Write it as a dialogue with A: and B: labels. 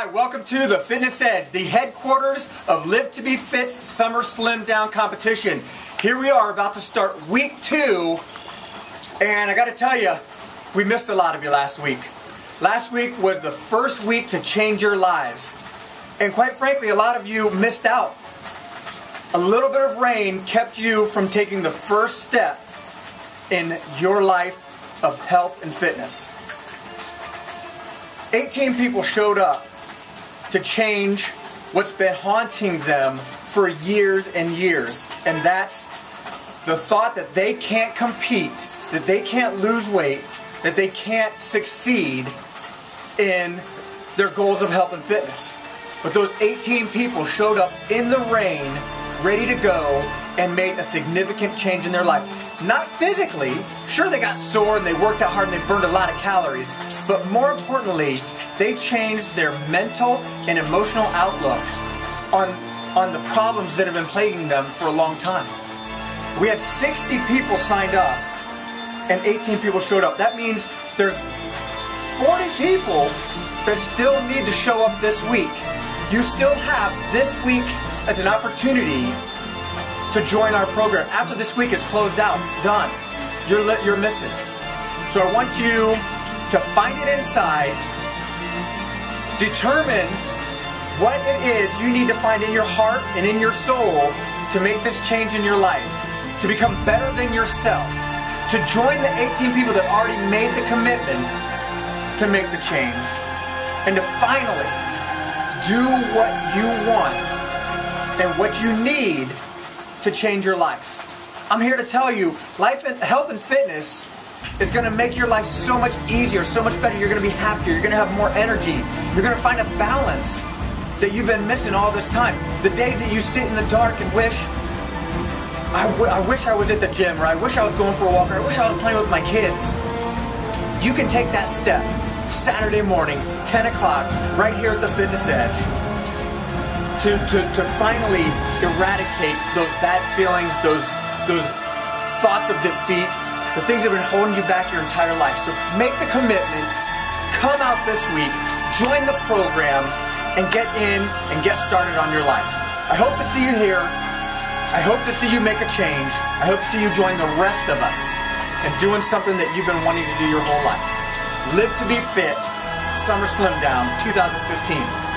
A: Hi, welcome to the Fitness Edge, the headquarters of Live to Be Fit's Summer Slim Down competition. Here we are about to start week two, and I gotta tell you, we missed a lot of you last week. Last week was the first week to change your lives. And quite frankly, a lot of you missed out. A little bit of rain kept you from taking the first step in your life of health and fitness. 18 people showed up to change what's been haunting them for years and years. And that's the thought that they can't compete, that they can't lose weight, that they can't succeed in their goals of health and fitness. But those 18 people showed up in the rain, ready to go, and made a significant change in their life. Not physically, sure they got sore and they worked out hard and they burned a lot of calories, but more importantly, they changed their mental and emotional outlook on, on the problems that have been plaguing them for a long time. We had 60 people signed up and 18 people showed up. That means there's 40 people that still need to show up this week. You still have this week as an opportunity to join our program. After this week it's closed out, it's done. You're, you're missing. So I want you to find it inside Determine what it is you need to find in your heart and in your soul to make this change in your life, to become better than yourself, to join the 18 people that already made the commitment to make the change, and to finally do what you want and what you need to change your life. I'm here to tell you, life and health and fitness is going to make your life so much easier, so much better. You're going to be happier. You're going to have more energy. You're going to find a balance that you've been missing all this time. The days that you sit in the dark and wish, I, I wish I was at the gym, or I wish I was going for a walk, or I wish I was playing with my kids. You can take that step Saturday morning, 10 o'clock, right here at the Fitness Edge, to, to, to finally eradicate those bad feelings, those, those thoughts of defeat, the things that have been holding you back your entire life. So make the commitment, come out this week, join the program, and get in and get started on your life. I hope to see you here. I hope to see you make a change. I hope to see you join the rest of us in doing something that you've been wanting to do your whole life. Live to be fit, Summer Slim Down 2015.